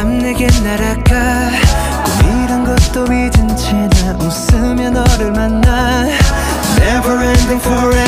밤 내게 날아가. 꿈이란 것도 잊은 채 나 웃으며 너를 만나. Never ending forever.